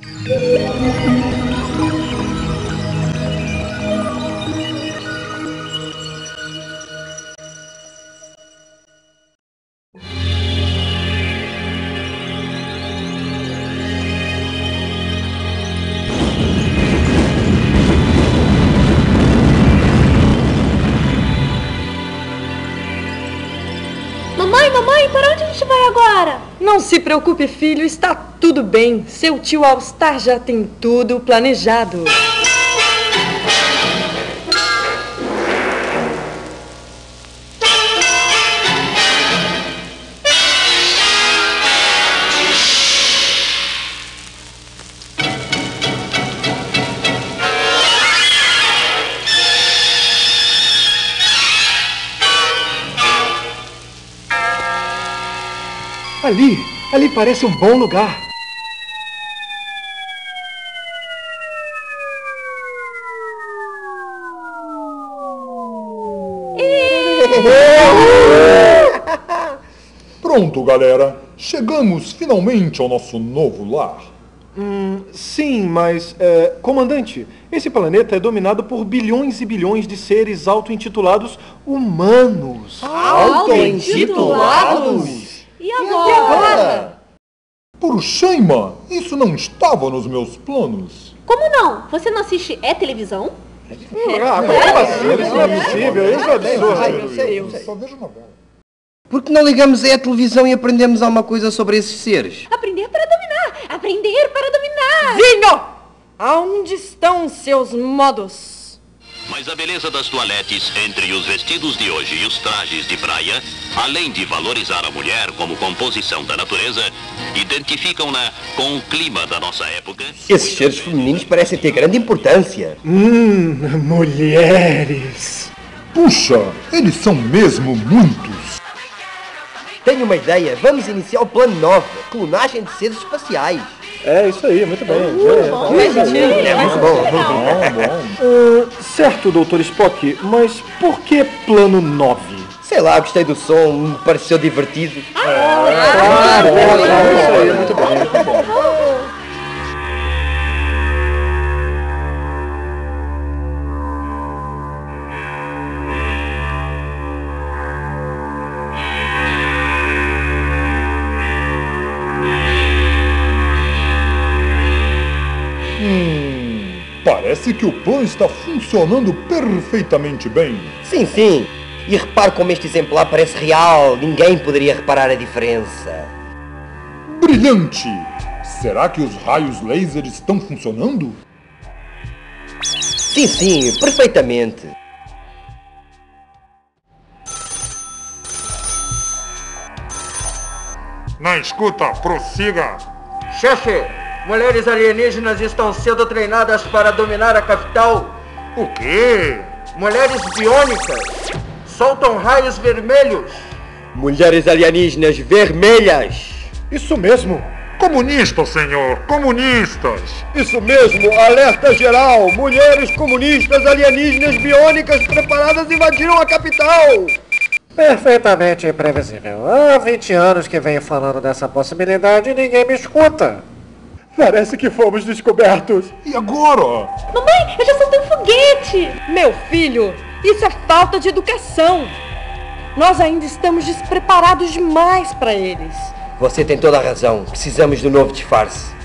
Thank you. Mamãe, mamãe, para onde a gente vai agora? Não se preocupe, filho, está tudo bem. Seu tio All-Star já tem tudo planejado. Ali, ali parece um bom lugar. Pronto, galera. Chegamos finalmente ao nosso novo lar. Hum, sim, mas, é, comandante, esse planeta é dominado por bilhões e bilhões de seres auto-intitulados humanos. Auto-intitulados? E agora? Por Shaima, isso não estava nos meus planos. Como não? Você não assiste É Televisão? Ah, como assim? Isso não é possível, isso é absurdo. eu sei, eu sei. Só vejo novela. Por que não ligamos aí a televisão e aprendemos alguma coisa sobre esses seres? Aprender para dominar! Aprender para dominar! Vinho! Aonde estão seus modos? Mas a beleza das toaletes entre os vestidos de hoje e os trajes de praia, além de valorizar a mulher como composição da natureza, identificam-na com o clima da nossa época. Esses seres femininos parecem ter grande importância. Hum, mulheres. Puxa, eles são mesmo muitos. Tenho uma ideia, vamos iniciar o plano 9, clonagem de seres espaciais. É isso aí, muito bem. É muito bom. Ah, certo, doutor Spock, mas por que plano 9? Sei lá, gostei do som, me pareceu divertido. Claro, isso aí, muito bem, muito bom. Parece que o plano está funcionando perfeitamente bem. Sim, sim. E repare como este exemplar parece real, ninguém poderia reparar a diferença. Brilhante! Será que os raios laser estão funcionando? Sim, sim, perfeitamente. Na escuta, prossiga! Chefe, mulheres alienígenas estão sendo treinadas para dominar a capital. O quê? Mulheres biônicas soltam raios vermelhos. Mulheres alienígenas vermelhas. Isso mesmo. Comunistas, senhor! Comunistas! Isso mesmo, alerta geral. Mulheres comunistas alienígenas biônicas preparadas invadiram a capital. Perfeitamente imprevisível. Há 20 anos que venho falando dessa possibilidade e ninguém me escuta. Parece que fomos descobertos. E agora? Mamãe, eu já soltei um foguete! Meu filho, isso é falta de educação. Nós ainda estamos despreparados demais para eles. Você tem toda a razão. Precisamos do novo disfarce.